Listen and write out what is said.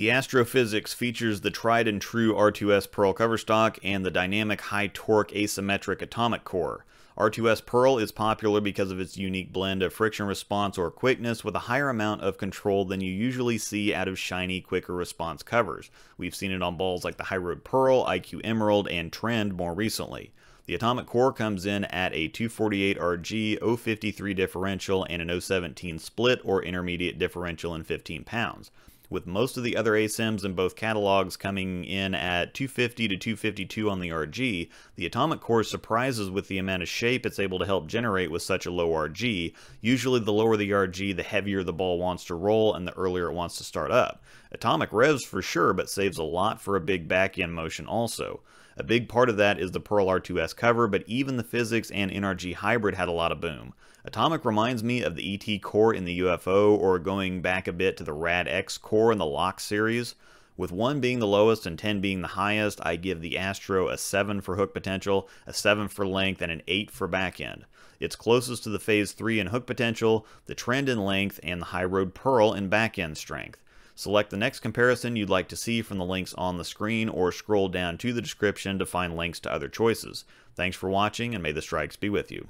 The Astro PhysiX features the tried and true R2S Pearl cover stock and the dynamic high torque asymmetric atomic core. R2S Pearl is popular because of its unique blend of friction response or quickness with a higher amount of control than you usually see out of shiny, quicker response covers. We've seen it on balls like the Hyroad Pearl, IQ Emerald, and Trend more recently. The atomic core comes in at a 248 RG, 053 differential, and an 017 split or intermediate differential in 15 pounds with most of the other ASIMs in both catalogs coming in at 250 to 252 on the RG, the Atomic Core surprises with the amount of shape it's able to help generate with such a low RG. Usually the lower the RG, the heavier the ball wants to roll and the earlier it wants to start up. Atomic revs for sure, but saves a lot for a big back-end motion also. A big part of that is the Pearl R2S cover, but even the PhysiX and NRG hybrid had a lot of boom. Atomic reminds me of the ET core in the UFO, or going back a bit to the Rad X core in the Lock series. With 1 being the lowest and 10 being the highest, I give the Astro a 7 for hook potential, a 7 for length, and an 8 for back end. It's closest to the Phaze 3 in hook potential, the Trend in length, and the Hyroad Pearl in back end strength. Select the next comparison you'd like to see from the links on the screen or scroll down to the description to find links to other choices. Thanks for watching and may the strikes be with you.